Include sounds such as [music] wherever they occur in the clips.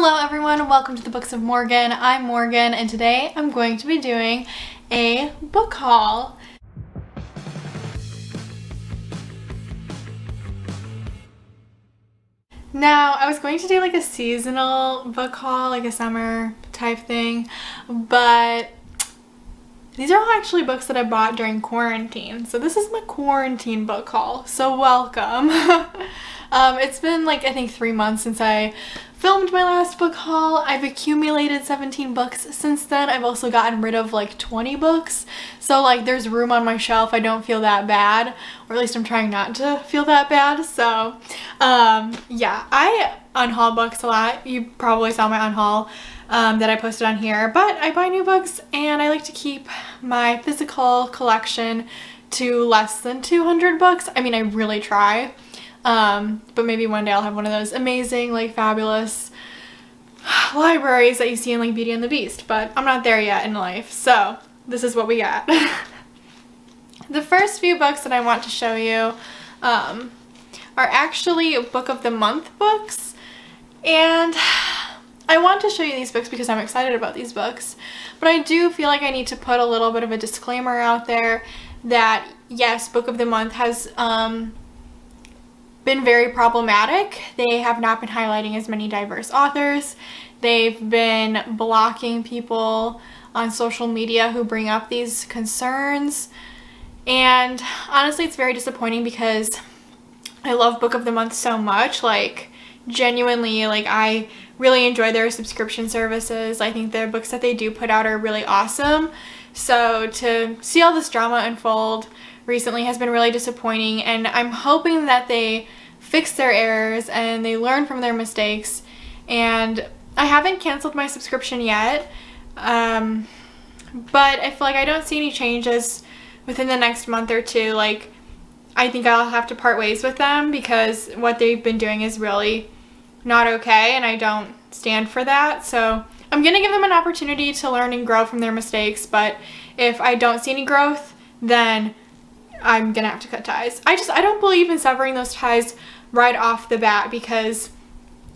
Hello everyone, welcome to the Books of Morgan. I'm Morgan and today I'm going to be doing a book haul. Now, I was going to do like a seasonal book haul, like a summer type thing, but these are all actually books that I bought during quarantine. So this is my quarantine book haul, so welcome. [laughs] um, it's been like, I think three months since I filmed my last book haul. I've accumulated 17 books since then. I've also gotten rid of like 20 books. So like there's room on my shelf. I don't feel that bad. Or at least I'm trying not to feel that bad. So um, yeah, I unhaul books a lot. You probably saw my unhaul um, that I posted on here. But I buy new books and I like to keep my physical collection to less than 200 books. I mean, I really try. Um, but maybe one day I'll have one of those amazing, like fabulous [sighs] libraries that you see in like Beauty and the Beast, but I'm not there yet in life. So this is what we got. [laughs] the first few books that I want to show you um, are actually book of the month books. And [sighs] I want to show you these books because I'm excited about these books. But I do feel like I need to put a little bit of a disclaimer out there that yes, book of the month has um, been very problematic. They have not been highlighting as many diverse authors. They've been blocking people on social media who bring up these concerns. And honestly, it's very disappointing because I love Book of the Month so much. Like, genuinely, like, I really enjoy their subscription services. I think the books that they do put out are really awesome. So to see all this drama unfold recently has been really disappointing and I'm hoping that they fix their errors and they learn from their mistakes. And I haven't canceled my subscription yet um, but I feel like I don't see any changes within the next month or two. Like I think I'll have to part ways with them because what they've been doing is really not okay and I don't stand for that. So I'm gonna give them an opportunity to learn and grow from their mistakes but if I don't see any growth then I'm gonna have to cut ties. I just, I don't believe in severing those ties right off the bat because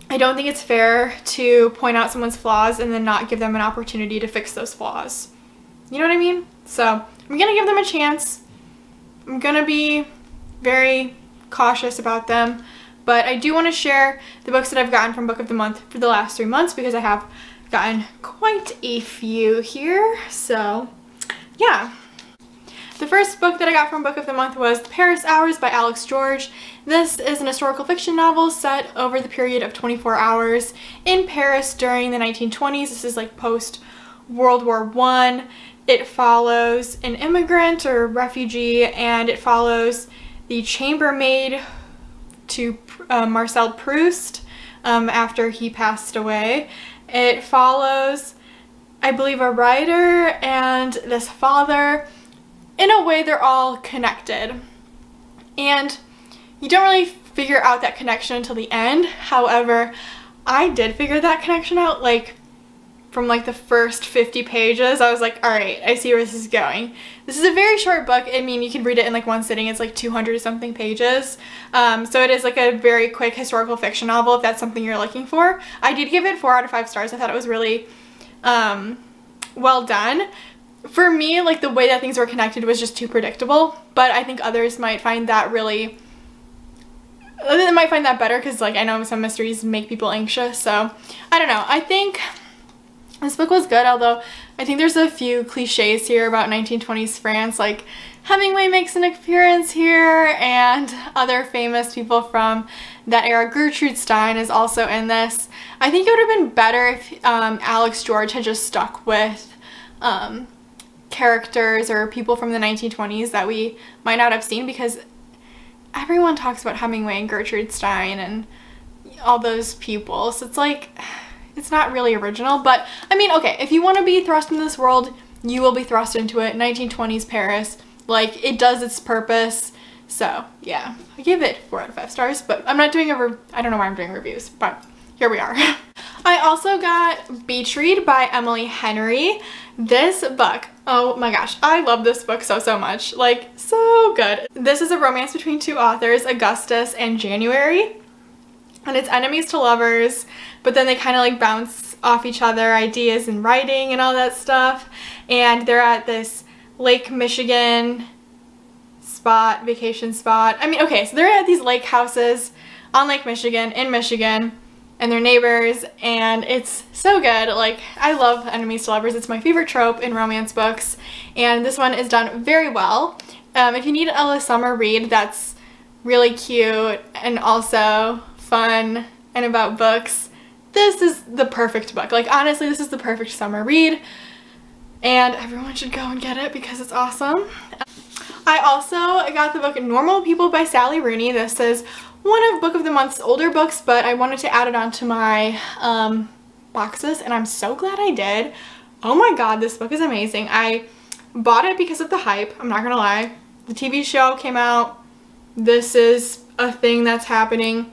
I don't think it's fair to point out someone's flaws and then not give them an opportunity to fix those flaws. You know what I mean? So I'm gonna give them a chance. I'm gonna be very cautious about them, but I do want to share the books that I've gotten from Book of the Month for the last three months because I have gotten quite a few here. So yeah. The first book that I got from Book of the Month was Paris Hours by Alex George. This is an historical fiction novel set over the period of 24 hours in Paris during the 1920s. This is like post World War One. It follows an immigrant or refugee and it follows the chambermaid to uh, Marcel Proust um, after he passed away. It follows, I believe, a writer and this father in a way they're all connected. And you don't really figure out that connection until the end. However, I did figure that connection out like from like the first 50 pages. I was like, all right, I see where this is going. This is a very short book. I mean, you can read it in like one sitting. It's like 200 something pages. Um, so it is like a very quick historical fiction novel if that's something you're looking for. I did give it four out of five stars. I thought it was really um, well done for me, like the way that things were connected was just too predictable, but I think others might find that really, they might find that better because like I know some mysteries make people anxious, so I don't know. I think this book was good, although I think there's a few cliches here about 1920s France, like Hemingway makes an appearance here and other famous people from that era. Gertrude Stein is also in this. I think it would have been better if um, Alex George had just stuck with um, characters or people from the 1920s that we might not have seen because everyone talks about Hemingway and Gertrude Stein and all those people. So it's like, it's not really original. But I mean, okay, if you want to be thrust in this world, you will be thrust into it. 1920s Paris. Like, it does its purpose. So, yeah. I give it 4 out of 5 stars. But I'm not doing a... I don't know why I'm doing reviews. But here we are. [laughs] I also got Beach Read by Emily Henry. This book, oh my gosh, I love this book so, so much. Like, so good. This is a romance between two authors, Augustus and January. and it's enemies to lovers, but then they kind of like bounce off each other ideas and writing and all that stuff. And they're at this Lake Michigan spot, vacation spot. I mean, okay, so they're at these lake houses on Lake Michigan, in Michigan, and they're neighbors, and it's so good. Like, I love enemies to lovers. It's my favorite trope in romance books, and this one is done very well. Um, if you need a summer read that's really cute and also fun and about books, this is the perfect book. Like, honestly, this is the perfect summer read, and everyone should go and get it because it's awesome. I also got the book Normal People by Sally Rooney. This is one of Book of the Month's older books, but I wanted to add it onto my um, boxes, and I'm so glad I did. Oh my god, this book is amazing. I bought it because of the hype, I'm not gonna lie. The TV show came out. This is a thing that's happening.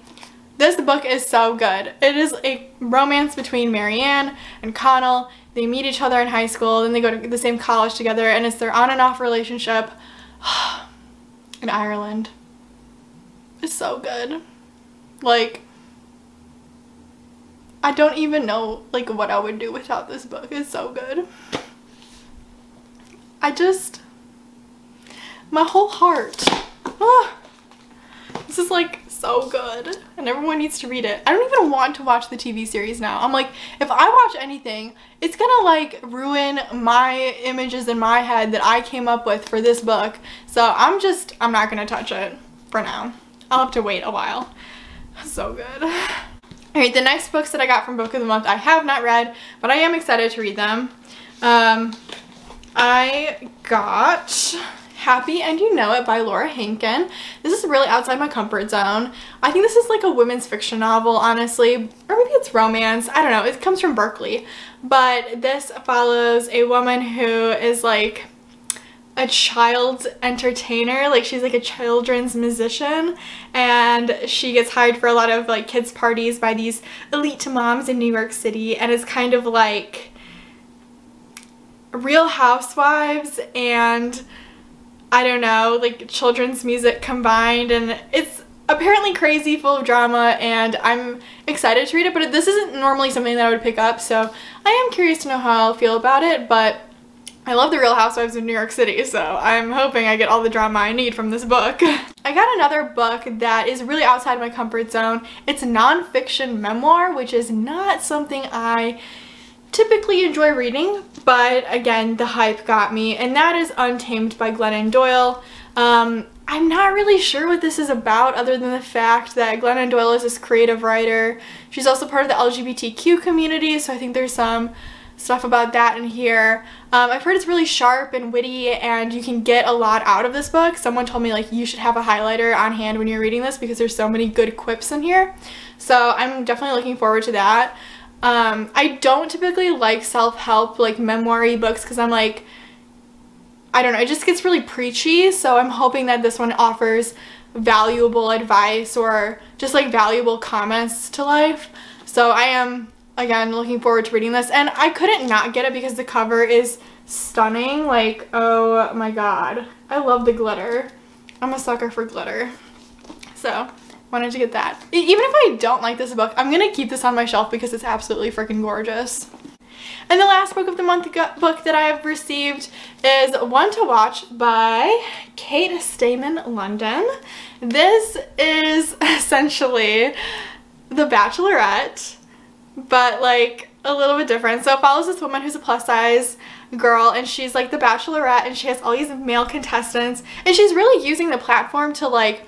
This book is so good. It is a romance between Marianne and Connell. They meet each other in high school, then they go to the same college together, and it's their on and off relationship [sighs] in Ireland. [laughs] It's so good. Like, I don't even know like what I would do without this book. It's so good. I just, my whole heart. Ah, this is like so good and everyone needs to read it. I don't even want to watch the TV series now. I'm like, if I watch anything, it's gonna like ruin my images in my head that I came up with for this book. So I'm just, I'm not gonna touch it for now. I'll have to wait a while. So good. Alright, the next books that I got from Book of the Month I have not read, but I am excited to read them. Um, I got Happy and You Know It by Laura Hankin. This is really outside my comfort zone. I think this is like a women's fiction novel, honestly, or maybe it's romance. I don't know. It comes from Berkley. But this follows a woman who is like a child's entertainer like she's like a children's musician and she gets hired for a lot of like kids parties by these elite moms in New York City and it's kind of like real housewives and I don't know, like children's music combined and it's apparently crazy, full of drama, and I'm excited to read it, but this isn't normally something that I would pick up, so I am curious to know how I'll feel about it, but I love the Real Housewives of New York City, so I'm hoping I get all the drama I need from this book. [laughs] I got another book that is really outside my comfort zone. It's a nonfiction memoir, which is not something I typically enjoy reading, but again, the hype got me, and that is Untamed by Glennon Doyle. Um, I'm not really sure what this is about other than the fact that Glennon Doyle is this creative writer. She's also part of the LGBTQ community, so I think there's some stuff about that in here. Um, I've heard it's really sharp and witty and you can get a lot out of this book. Someone told me like you should have a highlighter on hand when you're reading this because there's so many good quips in here. So I'm definitely looking forward to that. Um, I don't typically like self-help, like memoir books because I'm like, I don't know, it just gets really preachy. So I'm hoping that this one offers valuable advice or just like valuable comments to life. So I am, again, looking forward to reading this. And I couldn't not get it because the cover is stunning. Like, oh my god. I love the glitter. I'm a sucker for glitter. So wanted to get that. Even if I don't like this book, I'm gonna keep this on my shelf because it's absolutely freaking gorgeous. And the last book of the month book that I have received is One to Watch by Kate Stayman London. This is [laughs] essentially The Bachelorette, but like a little bit different. So it follows this woman who's a plus size girl and she's like the bachelorette and she has all these male contestants and she's really using the platform to like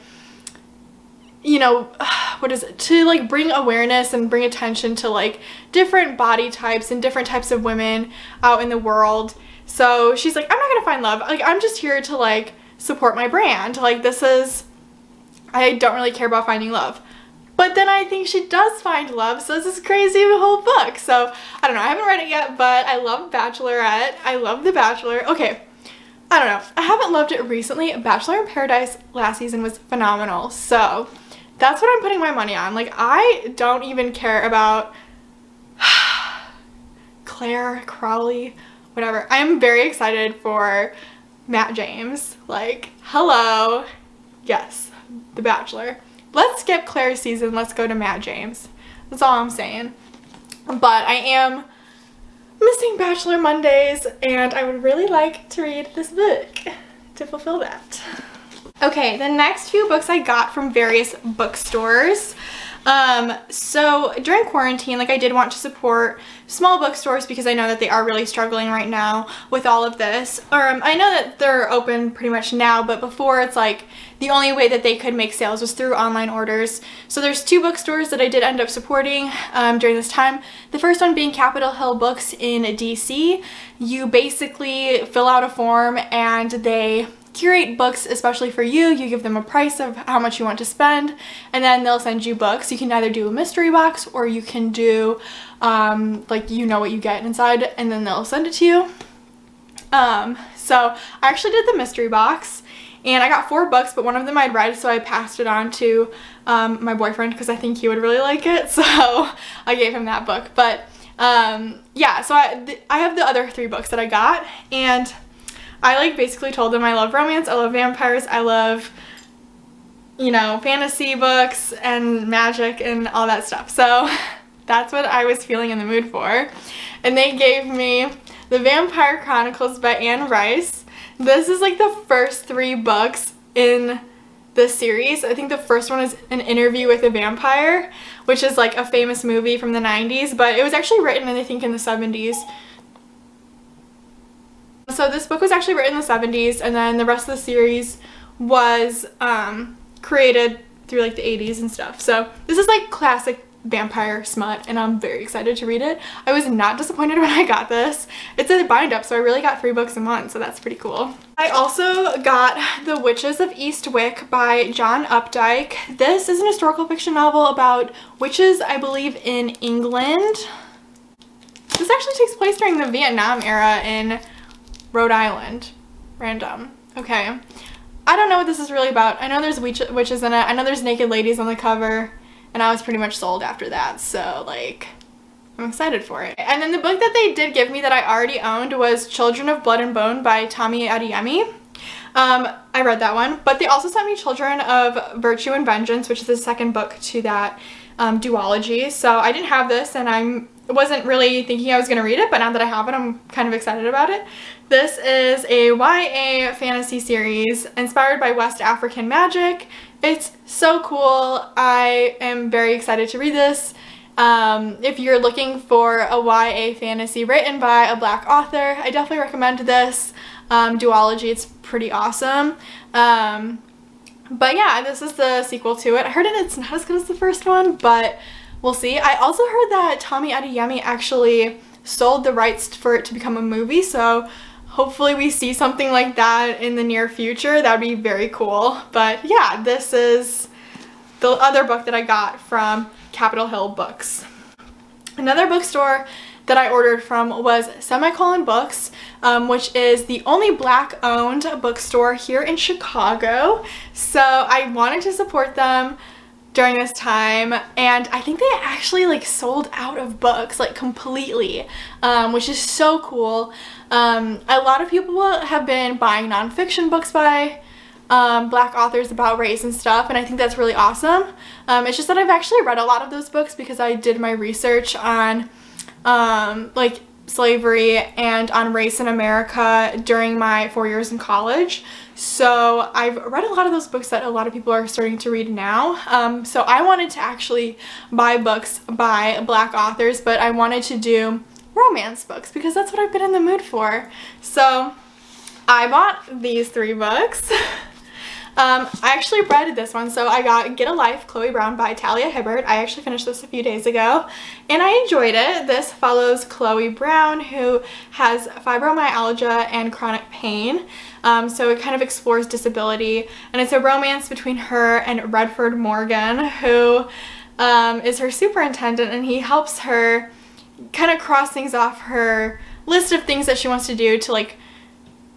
you know, [sighs] what is it, to like bring awareness and bring attention to like different body types and different types of women out in the world. So she's like, I'm not gonna find love. Like, I'm just here to like support my brand. Like, this is, I don't really care about finding love. But then I think she does find love, so this is crazy the whole book. So, I don't know, I haven't read it yet, but I love Bachelorette. I love The Bachelor. Okay, I don't know. I haven't loved it recently. Bachelor in Paradise last season was phenomenal. So, that's what I'm putting my money on. Like, I don't even care about [sighs] Clare Crawley, whatever. I'm very excited for Matt James. Like, hello. Yes, The Bachelor. Let's skip Clare's season. Let's go to Matt James. That's all I'm saying. But I am missing Bachelor Mondays and I would really like to read this book to fulfill that. Okay, the next few books I got from various bookstores. Um, so during quarantine, like I did want to support small bookstores because I know that they are really struggling right now with all of this. Um, I know that they're open pretty much now, but before it's like the only way that they could make sales was through online orders. So there's two bookstores that I did end up supporting um, during this time. The first one being Capitol Hill Books in DC. You basically fill out a form and they curate books especially for you. You give them a price of how much you want to spend and then they'll send you books. You can either do a mystery box or you can do um, like you know what you get inside and then they'll send it to you. Um, so I actually did the mystery box and I got four books but one of them I'd read so I passed it on to um, my boyfriend because I think he would really like it [laughs] so I gave him that book but um, yeah so I, I have the other three books that I got and I like basically told them I love romance, I love vampires, I love you know, fantasy books and magic and all that stuff. So [laughs] that's what I was feeling in the mood for. And they gave me The Vampire Chronicles by Anne Rice. This is like the first three books in the series. I think the first one is An Interview with a Vampire, which is like a famous movie from the 90s, but it was actually written, I think, in the 70s. So this book was actually written in the 70s and then the rest of the series was um, created through like the 80s and stuff. So this is like classic vampire smut and I'm very excited to read it. I was not disappointed [laughs] when I got this. It's a bind up so I really got three books in one so that's pretty cool. I also got The Witches of Eastwick by John Updike. This is an historical fiction novel about witches I believe in England. This actually takes place during the Vietnam era in Rhode Island. Random. Okay. I don't know what this is really about. I know there's witch witches in it. I know there's naked ladies on the cover. And I was pretty much sold after that. So, like, I'm excited for it. And then the book that they did give me that I already owned was Children of Blood and Bone by Tomi Adeyemi. Um, I read that one. But they also sent me Children of Virtue and Vengeance, which is the second book to that um, duology. So I didn't have this and I'm wasn't really thinking I was going to read it, but now that I have it, I'm kind of excited about it. This is a YA fantasy series inspired by West African magic. It's so cool. I am very excited to read this. Um, if you're looking for a YA fantasy written by a black author, I definitely recommend this um, duology. It's pretty awesome. Um, but yeah, this is the sequel to it. I heard it, it's not as good as the first one, but we'll see. I also heard that Tomi Adeyemi actually sold the rights for it to become a movie, so hopefully we see something like that in the near future. That would be very cool. But yeah, this is the other book that I got from Capitol Hill Books. Another bookstore that I ordered from was Semicolon Books, um, which is the only black owned bookstore here in Chicago. So I wanted to support them during this time and I think they actually like sold out of books like completely um, which is so cool. Um, a lot of people have been buying nonfiction books by um, black authors about race and stuff and I think that's really awesome. Um, it's just that I've actually read a lot of those books because I did my research on um, like slavery and on race in America during my four years in college. So I've read a lot of those books that a lot of people are starting to read now. Um, so I wanted to actually buy books by black authors, but I wanted to do romance books because that's what I've been in the mood for. So I bought these three books. [laughs] Um, I actually read this one, so I got Get a Life, Chloe Brown by Talia Hibbert. I actually finished this a few days ago, and I enjoyed it. This follows Chloe Brown, who has fibromyalgia and chronic pain. Um, so it kind of explores disability, and it's a romance between her and Redford Morgan, who um, is her superintendent, and he helps her kind of cross things off her list of things that she wants to do to like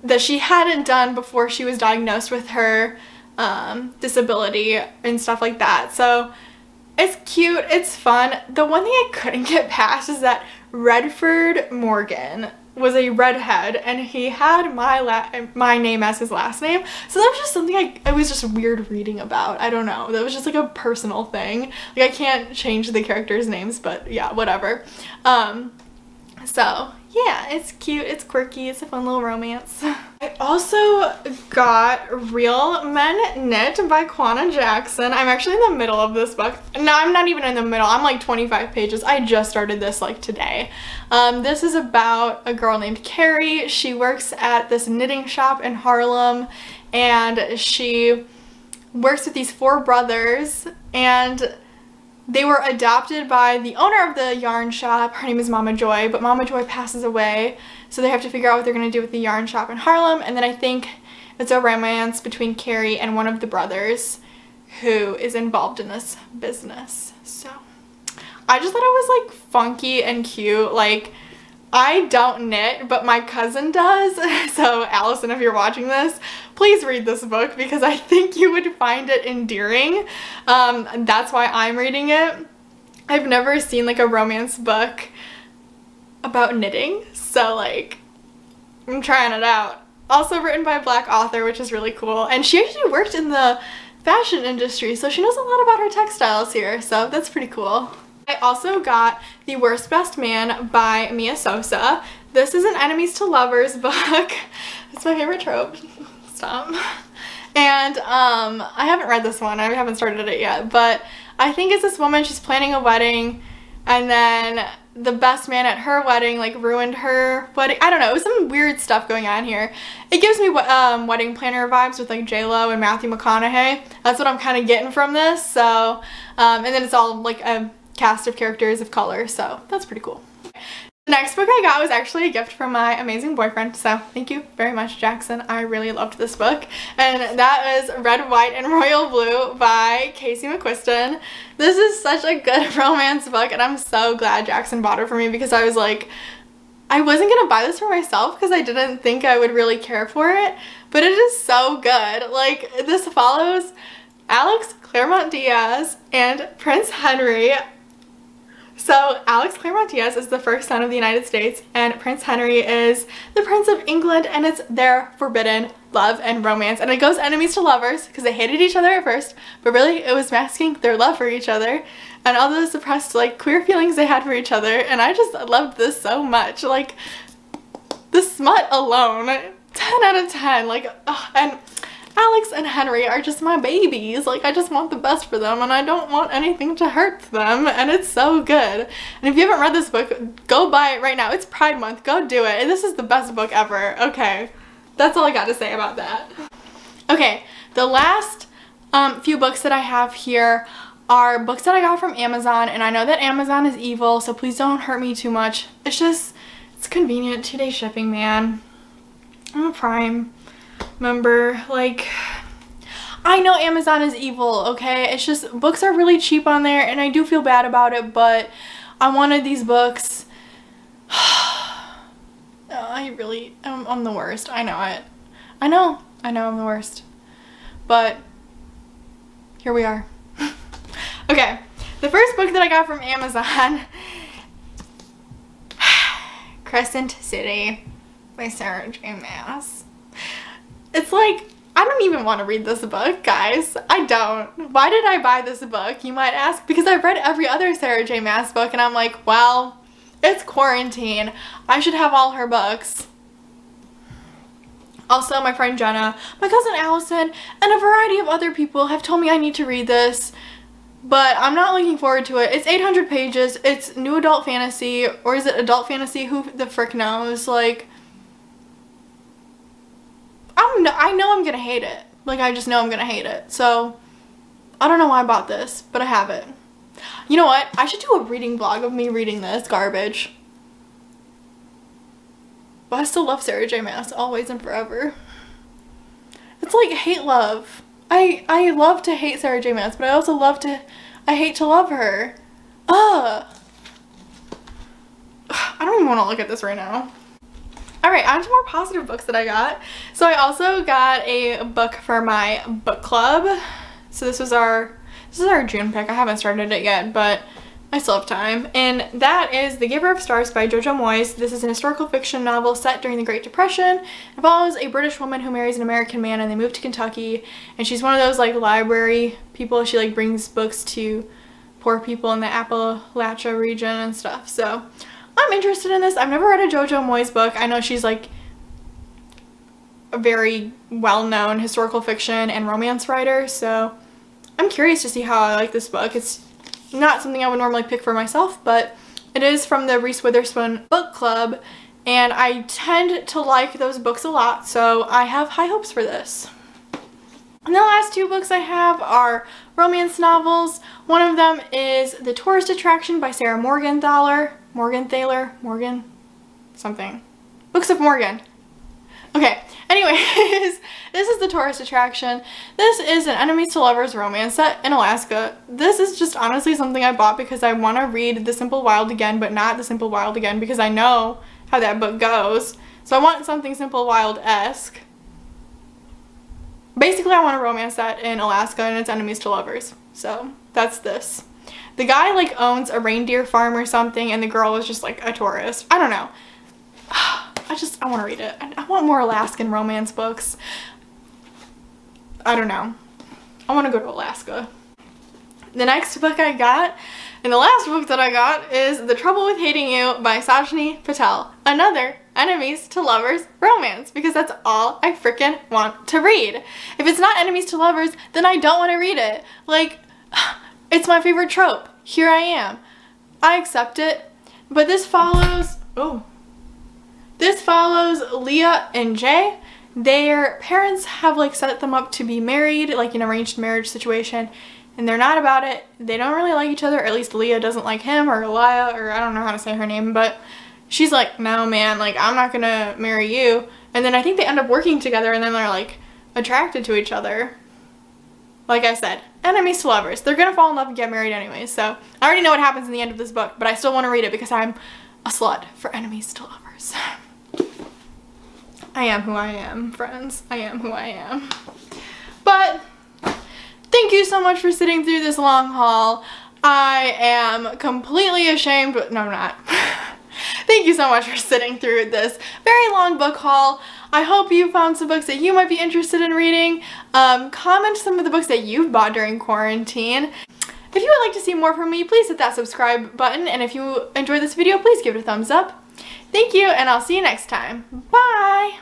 that she hadn't done before she was diagnosed with her um, disability and stuff like that. So it's cute, it's fun. The one thing I couldn't [laughs] get past is that Redford Morgan was a redhead and he had my la my name as his last name. So that was just something I, I was just weird reading about. I don't know. That was just like a personal thing. Like I can't change the characters' names, but yeah, whatever. Um, so yeah, it's cute, it's quirky, it's a fun little romance. [laughs] I also got Real Men Knit by Kwana Jackson. I'm actually in the middle of this book. No, I'm not even in the middle. I'm like 25 pages. I just started this like today. Um, this is about a girl named Kerry. She works at this knitting shop in Harlem and she works with these four brothers and they were adopted by the owner of the yarn shop. Her name is Mama Joy, but Mama Joy passes away, so they have to figure out what they're going to do with the yarn shop in Harlem. And then I think it's a romance between Kerry and one of the brothers who is involved in this business. So I just thought it was like funky and cute. Like I don't knit, but my cousin does. [laughs] So Allison, if you're watching this, please read this book because I think you would find it endearing. Um, that's why I'm reading it. I've never seen like a romance book about knitting. So like, I'm trying it out. Also written by a black author, which is really cool. And she actually worked in the fashion industry, so she knows a lot about her textiles here. So that's pretty cool. I also got The Worst Best Man by Mia Sosa. This is an enemies to lovers [laughs] book. it's my favorite trope. [laughs] Stop. And um, I haven't read this one. I haven't started it yet. But I think it's this woman, she's planning a wedding and then the best man at her wedding like ruined her wedding. I don't know. It was some weird stuff going on here. It gives me um, wedding planner vibes with like J-Lo and Matthew McConaughey. That's what I'm kind of getting from this. So, um, and then it's all like a cast of characters of color, so that's pretty cool. The next book I got was actually a gift from my amazing boyfriend, so thank you very much, Jackson. I really loved this book, and that is Red, White, and Royal Blue by Casey McQuiston. This is such a good [laughs] romance book, and I'm so glad Jackson bought it for me because I was like, I wasn't to buy this for myself because I didn't think I would really care for it, but it is so good. Like, this follows Alex Claremont Diaz and Prince Henry so Alex Claremont Diaz is the first son of the United States and Prince Henry is the Prince of England and it's their forbidden love and romance. And it goes enemies to lovers because they hated each other at first but really it was masking their love for each other and all those suppressed like queer feelings they had for each other. And I just loved this so much. Like the smut alone 10 out of 10 like oh, and Alex and Henry are just my babies. Like, I just want the best for them and I don't want anything to hurt them. And it's so good. And if you haven't read this book, go buy it right now. It's Pride Month. Go do it. And this is the best book ever. Okay. That's all I got to say about that. Okay. The last um, few books that I have here are books that I got from Amazon. And I know that Amazon is evil, so please don't hurt me too much. It's just, it's convenient. Two-day shipping, man. I'm a Prime member. Like, I know Amazon is evil, okay? It's just books are really cheap on there and I do feel bad about it, but I wanted these books. [sighs] I really, I'm, I'm the worst. I know it. I know. I know I'm the worst. But here we are. [laughs] okay, the first book that I got from Amazon, [sighs] Crescent City by Sarah J Maas. It's like, I don't even want to read this book, guys. I don't. Why did I buy this book, you might ask? Because I've read every other Sarah J Maas book and I'm like, well, it's quarantine. I should have all her books. Also, my friend Jenna, my cousin Allison, and a variety of other people have told me I need to read this, but I'm not looking forward to it. It's 800 pages. It's new adult fantasy, or is it adult fantasy? Who the frick knows? Like, I'm I know I'm gonna hate it. Like I just know I'm gonna hate it. So I don't know why I bought this, but I have it. You know what? I should do a reading vlog of me reading this garbage. But I still love Sarah J Maas always and forever. It's like hate love. I I love to hate Sarah J Maas, but I also love to I hate to love her. Ugh. [sighs] I don't even want to look at this right now. Alright, on to more positive books that I got. So I also got a book for my book club. So this was our this is our June pick. I haven't started it yet, but I still have time. And that is The Giver of Stars by Jojo Moyes. This is an historical fiction novel set during the Great Depression. It follows a British woman who marries an American man and they move to Kentucky. And she's one of those like library people. She like brings books to poor people in the Appalachia region and stuff. So I'm interested in this. I've never read a Jojo Moyes book. I know she's like a very well-known historical fiction and romance writer. So I'm curious to see how I like this book. It's not something I would normally pick for myself, but it is from the Reese Witherspoon Book Club, and I tend to like those books a lot, so I have high hopes for this. And the last two books I have are romance novels. One of them is The Tourist Attraction by Sarah Morgenthaler. Morgenthaler? Morgan? Something. Books of Morgan. Okay, anyways, [laughs] this is the tourist attraction. This is an enemies to lovers romance set in Alaska. This is just honestly something I bought because I want to read The Simple Wild again, but not The Simple Wild again because I know how that book goes. So I want something Simple Wild-esque. Basically, I want a romance set in Alaska and it's enemies to lovers. So that's this. The guy like owns a reindeer farm or something and the girl is just like a tourist. I don't know. [sighs] I just, I want to read it. I, want more Alaskan romance books. I don't know. I want to go to Alaska. The next book I got, and the last book that I got, is The Trouble with Hating You by Sajni Patel. Another enemies to lovers romance because that's all I freaking want to read. If it's not enemies to lovers, then I don't want to read it. Like, [sighs] it's my favorite trope. Here I am. I accept it. But this follows, oh, this follows Leah and Jay. Their parents have like set them up to be married, like an arranged marriage situation, and they're not about it. They don't really like each other, at least Leah doesn't like him or Leah, or I don't know how to say her name, but she's like, no man, like I'm not gonna marry you. And then I think they end up working together and then they're like attracted to each other. Like I said, enemies to lovers. They're gonna fall in love and get married anyway, so I already know what happens in the end of this book, but I still want to read it because I'm a slut for enemies to lovers. [laughs] I am who I am, friends. I am who I am. But thank you so much for sitting through this long haul. I am completely ashamed, but no, I'm not. [laughs] thank you so much for sitting through this very long book haul. I hope you found some books that you might be interested in reading. Um, comment some of the books that you've bought during quarantine. If you would like to see more from me, please hit that subscribe button. And if you enjoyed this video, please give it a thumbs up. Thank you, and I'll see you next time. Bye!